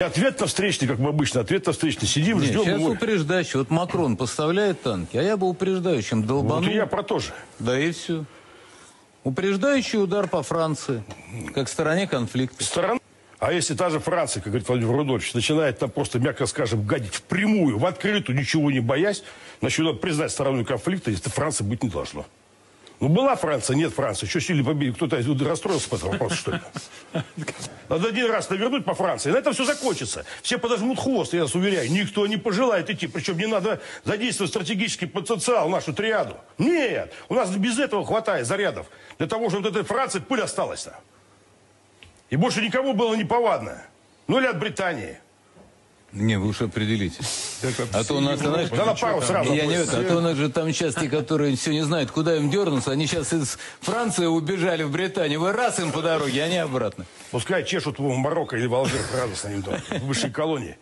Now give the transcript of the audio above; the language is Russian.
Ответ на встречный, как мы обычно, ответ на встречный. Сидим, ждем. сейчас его. упреждающий. Вот Макрон поставляет танки, а я бы упреждающим долбанул. Вот и я про то же. Да и все. Упреждающий удар по Франции, как стороне конфликта. Сторона. А если та же Франция, как говорит Владимир Рудольевич, начинает там просто, мягко скажем, гадить впрямую, в открытую, ничего не боясь, значит, надо признать сторону конфликта, если Франции быть не должно. Ну, была Франция, нет Франции. Что сильно побили? Кто-то расстроился по этому вопросу, что ли? Надо один раз навернуть по Франции. На этом все закончится. Все подожмут хвост, я вас уверяю. Никто не пожелает идти. Причем не надо задействовать стратегический потенциал, нашу триаду. Нет, у нас без этого хватает зарядов. Для того, чтобы вот этой Франции пыль осталась-то. И больше никому было неповадно. Ну или от Британии. Не, вы уж определитесь. А то у нас, знаешь, Да на пару сразу. я не это, а то у нас же там сейчас те, которые все не знают, куда им дернуться, они сейчас из Франции убежали в Британию. Вы раз им по дороге, они обратно. Пускай чешут в Марокко или в Алжир радостно им там, в высшей колонии.